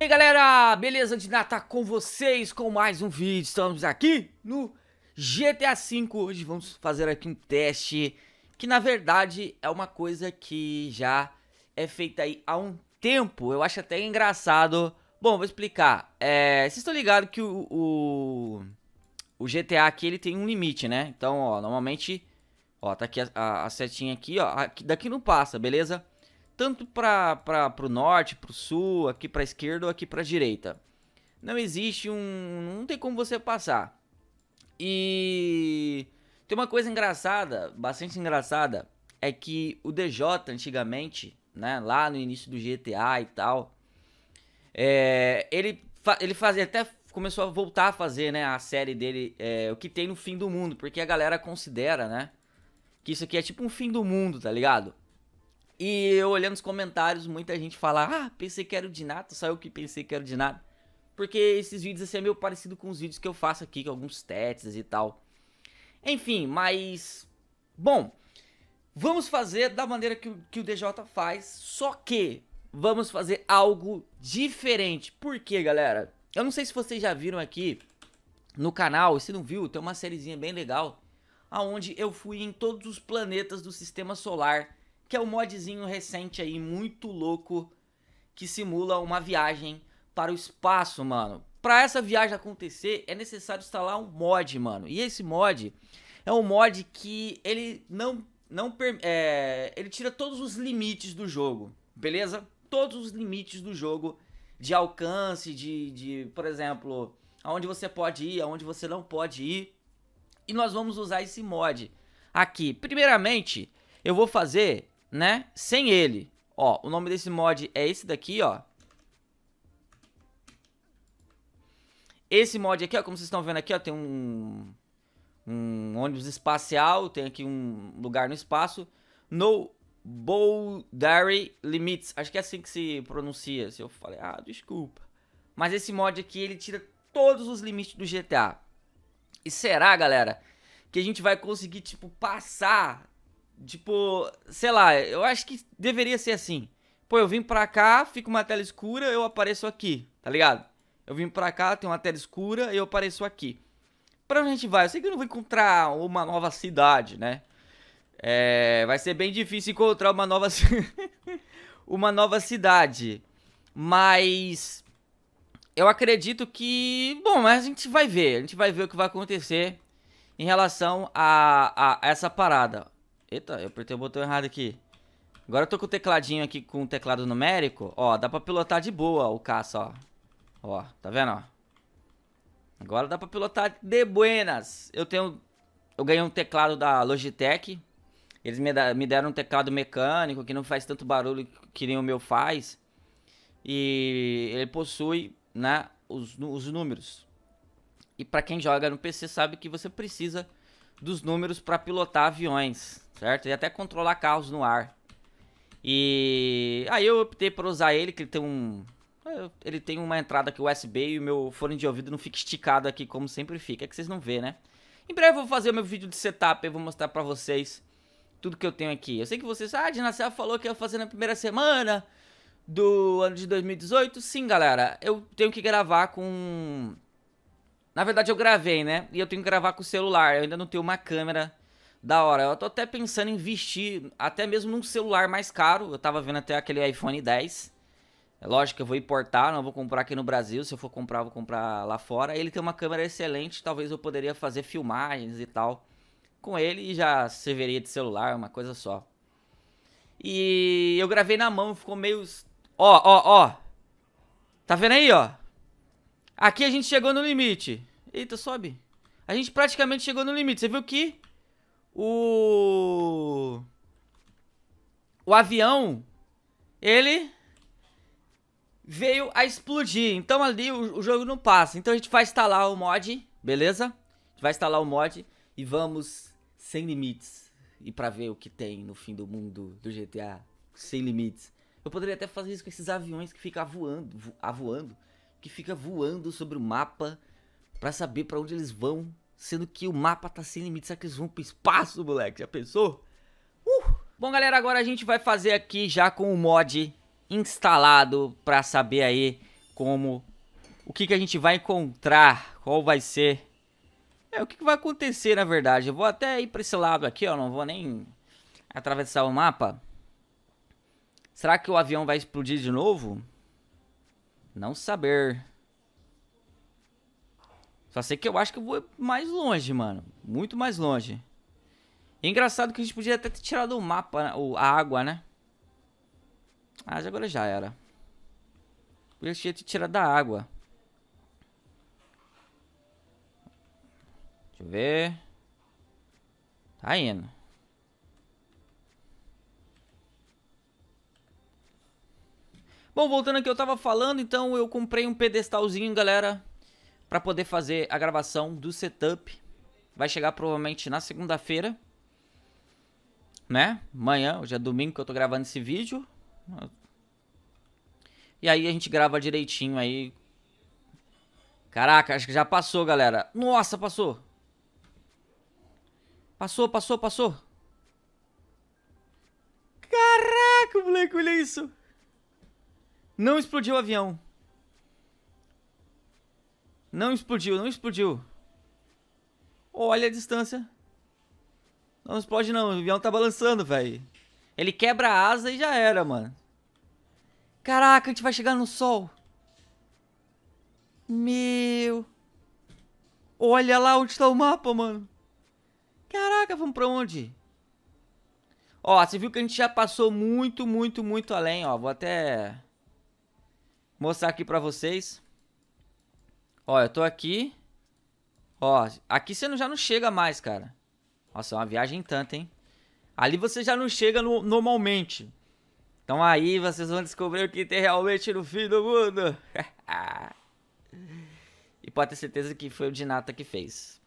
E aí galera, beleza? De tá com vocês com mais um vídeo, estamos aqui no GTA V Hoje vamos fazer aqui um teste que na verdade é uma coisa que já é feita aí há um tempo Eu acho até engraçado Bom, vou explicar é, Vocês estão ligados que o, o, o, GTA aqui ele tem um limite, né? Então, ó, normalmente Ó, tá aqui a, a, a setinha aqui, ó aqui, Daqui não passa, beleza? Tanto para o norte, para o sul, aqui para a esquerda ou aqui para a direita. Não existe um... não tem como você passar. E tem uma coisa engraçada, bastante engraçada, é que o DJ antigamente, né, lá no início do GTA e tal, é, ele, ele fazia até começou a voltar a fazer, né, a série dele, é, o que tem no fim do mundo, porque a galera considera, né, que isso aqui é tipo um fim do mundo, tá ligado? E eu olhando os comentários, muita gente fala: Ah, pensei que era o Dinato, só eu que pensei que era o Dinato. Porque esses vídeos assim é meio parecido com os vídeos que eu faço aqui, com alguns testes e tal. Enfim, mas. Bom, vamos fazer da maneira que que o DJ faz, só que vamos fazer algo diferente. Por quê, galera? Eu não sei se vocês já viram aqui no canal, se não viu, tem uma sériezinha bem legal, aonde eu fui em todos os planetas do sistema solar que é um modzinho recente aí, muito louco, que simula uma viagem para o espaço, mano. Para essa viagem acontecer, é necessário instalar um mod, mano. E esse mod é um mod que ele não não é, ele tira todos os limites do jogo, beleza? Todos os limites do jogo de alcance, de, de por exemplo, aonde você pode ir, aonde você não pode ir. E nós vamos usar esse mod aqui. Primeiramente, eu vou fazer né? Sem ele. Ó, o nome desse mod é esse daqui, ó. Esse mod aqui, ó, como vocês estão vendo aqui, ó, tem um, um ônibus espacial, tem aqui um lugar no espaço. No Boundary Limits, acho que é assim que se pronuncia. Se eu falei, ah, desculpa. Mas esse mod aqui, ele tira todos os limites do GTA. E será, galera, que a gente vai conseguir, tipo, passar Tipo, sei lá, eu acho que deveria ser assim. Pô, eu vim pra cá, fica uma tela escura, eu apareço aqui, tá ligado? Eu vim pra cá, tem uma tela escura, eu apareço aqui. Pra onde a gente vai? Eu sei que eu não vou encontrar uma nova cidade, né? É, vai ser bem difícil encontrar uma nova uma nova cidade. Mas eu acredito que, bom, mas a gente vai ver, a gente vai ver o que vai acontecer em relação a, a essa parada. Eita, eu apertei o botão errado aqui. Agora eu tô com o tecladinho aqui com o teclado numérico. Ó, dá pra pilotar de boa o caça, ó. Ó, tá vendo, ó? Agora dá pra pilotar de buenas. Eu tenho... Eu ganhei um teclado da Logitech. Eles me, deram um teclado mecânico que não faz tanto barulho que nem o meu faz. E ele possui, né, os, os números. E pra quem joga no PC sabe que você precisa dos números para pilotar aviões, certo? E até controlar carros no ar. E aí eu optei por usar ele, que ele tem um ele tem uma entrada aqui USB e o meu fone de ouvido não fica esticado aqui como sempre fica, é que vocês não vê, né? Em breve eu vou fazer o meu vídeo de setup, eu vou mostrar pra vocês tudo que eu tenho aqui. Eu sei que vocês, ah, Dinacel falou que ia fazer na primeira semana do ano de 2018. Sim, galera, eu tenho que gravar com na verdade eu gravei, né? E eu tenho que gravar com o celular. Eu ainda não tenho uma câmera da hora. Eu tô até pensando em investir até mesmo num celular mais caro. Eu tava vendo até aquele iPhone 10. É lógico que eu vou importar, não vou comprar aqui no Brasil. Se eu for comprar, vou comprar lá fora. Ele tem uma câmera excelente, talvez eu poderia fazer filmagens e tal com ele e já serviria de celular, uma coisa só. E eu gravei na mão, ficou meio... Ó, ó, ó. Tá vendo aí, ó? Aqui a gente chegou no limite. Eita, sobe. A gente praticamente chegou no limite. Você viu que o... O avião, ele veio a explodir. Então ali o, o, jogo não passa. Então a gente vai instalar o mod, beleza? A gente vai instalar o mod e vamos sem limites. E pra ver o que tem no fim do mundo do GTA. Sem limites. Eu poderia até fazer isso com esses aviões que ficam voando, vo, voando que fica voando sobre o mapa para saber para onde eles vão, sendo que o mapa tá sem limite. Será que eles vão pro espaço, moleque? Já pensou? Uh! Bom, galera, agora a gente vai fazer aqui já com o mod instalado para saber aí como, o que, que a gente vai encontrar, qual vai ser. É, o que, que vai acontecer na verdade. Eu vou até ir para esse lado aqui, ó, não vou nem atravessar o mapa. Será que o avião vai explodir de novo? Não saber. Só sei que eu acho que eu vou mais longe, mano. Muito mais longe. E engraçado que a gente podia até ter tirado o mapa, né? a água, né? Ah, agora já era. Podia ter tirado da água. Deixa eu ver. Tá indo. Bom, voltando aqui, eu tava falando, então eu comprei um pedestalzinho, galera, para poder fazer a gravação do setup. Vai chegar provavelmente na segunda-feira, né? Amanhã, hoje é domingo que eu tô gravando esse vídeo. E aí a gente grava direitinho aí. Caraca, acho que já passou, galera. Nossa, passou. Passou, passou, passou. Caraca, moleque, olha isso. Não explodiu o avião. Não explodiu, não explodiu. Olha a distância. Não explode não, o avião tá balançando, velho. Ele quebra a asa e já era, mano. Caraca, a gente vai chegar no sol. Meu. Olha lá onde tá o mapa, mano. Caraca, vamos pra onde? Ó, você viu que a gente já passou muito, muito, muito além, ó. Vou até mostrar aqui pra vocês. Ó, eu tô aqui. Ó, aqui você já não chega mais, cara. Nossa, é uma viagem tanto, hein? Ali você já não chega no, normalmente. Então aí vocês vão descobrir o que tem realmente no fim do mundo. e pode ter certeza que foi o Dinata que fez.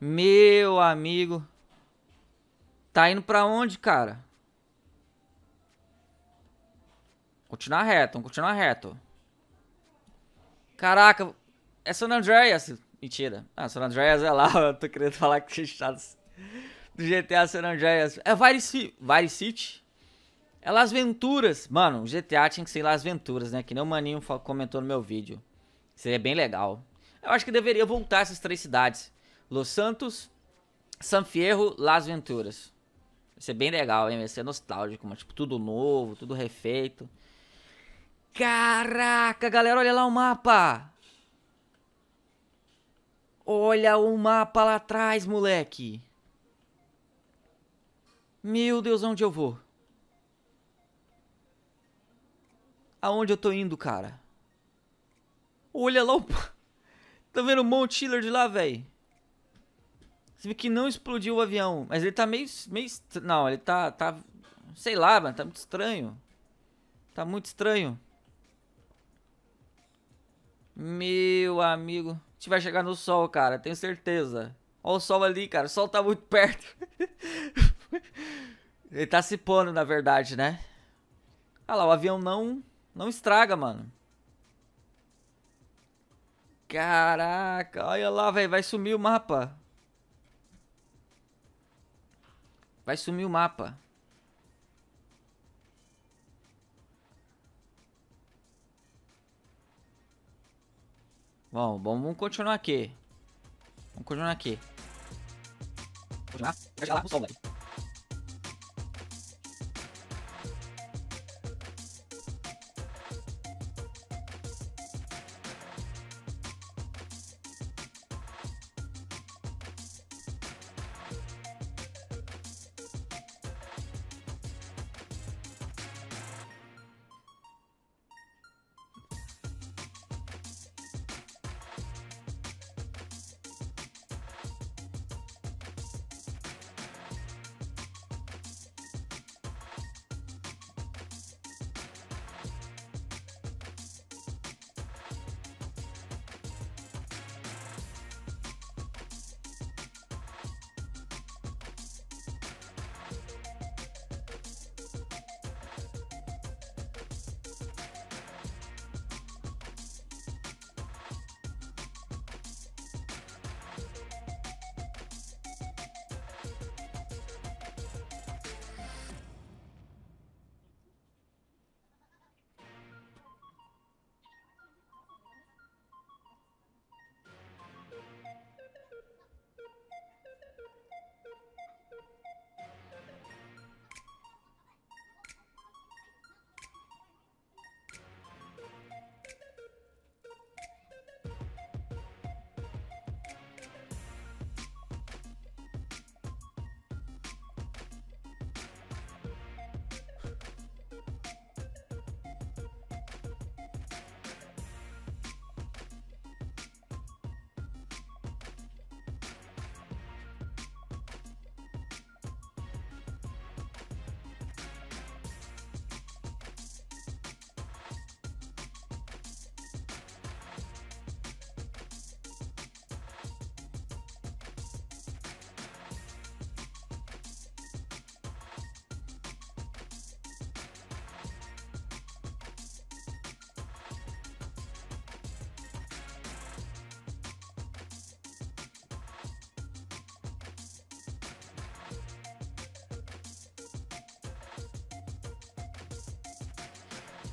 Meu amigo. Tá indo pra onde, cara? Continuar reto, vamos continuar reto. Caraca, é San Andreas. Mentira. Ah, San Andreas é lá, eu tô querendo falar que chatos do GTA San Andreas. É Vice, Vice City. É Las Venturas. Mano, o GTA tinha que ser Las Venturas, né? Que nem o Maninho comentou no meu vídeo. Seria bem legal. Eu acho que deveria voltar essas três cidades. Los Santos, San Fierro, Las Venturas. Vai ser bem legal, hein? Vai ser nostálgico, mas tipo, tudo novo, tudo refeito. Caraca, galera, olha lá o mapa. Olha o mapa lá atrás, moleque. Meu Deus, onde eu vou? Aonde eu tô indo, cara? Olha lá o... Tá vendo o Mount Chiller de lá, velho? Você vê que não explodiu o avião. Mas ele tá meio... meio... Não, ele tá... tá... Sei lá, mano. Tá muito estranho. Tá muito estranho. Meu amigo. A gente vai chegar no sol, cara. Tenho certeza. Olha o sol ali, cara. O sol tá muito perto. Ele tá se pondo, na verdade, né? Olha lá, o avião não, não estraga, mano. Caraca, olha lá, velho. Vai sumir o mapa. Vai sumir o mapa. Bom, vamos continuar aqui. Vamos continuar aqui. Continuar? Vai lá sol, velho.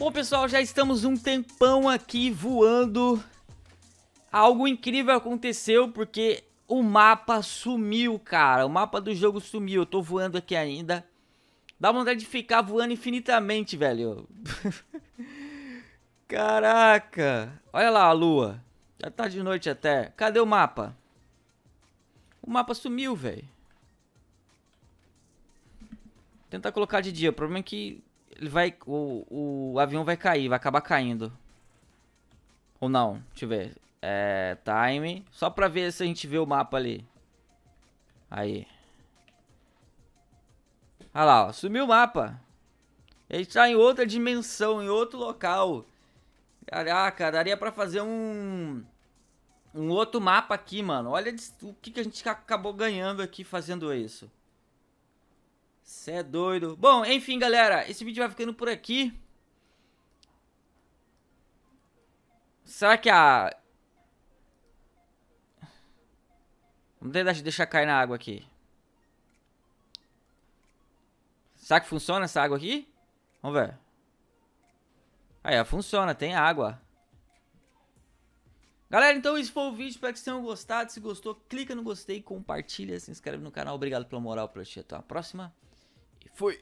Bom, pessoal, já estamos um tempão aqui voando. Algo incrível aconteceu porque o mapa sumiu, cara. O mapa do jogo sumiu. Eu tô voando aqui ainda. Dá vontade de ficar voando infinitamente, velho. Caraca. Olha lá a lua. Já tá de noite até. Cadê o mapa? O mapa sumiu, velho. Tentar colocar de dia. O problema é que ele vai. O, o avião vai cair, vai acabar caindo. Ou não, deixa eu ver. É. Time. Só pra ver se a gente vê o mapa ali. Aí. Olha lá, ó, sumiu o mapa. A gente tá em outra dimensão, em outro local. Caraca, daria pra fazer um. Um outro mapa aqui, mano. Olha o que, que a gente acabou ganhando aqui fazendo isso. Cê é doido. Bom, enfim, galera. Esse vídeo vai ficando por aqui. Será que a... Vamos tentar deixar cair na água aqui. Será que funciona essa água aqui? Vamos ver. Aí, ó, funciona. Tem água. Galera, então esse foi o vídeo, espero que vocês tenham gostado. Se gostou, clica no gostei, compartilha, se inscreve no canal. Obrigado pela moral, pelo assistir. Até a próxima. Fui!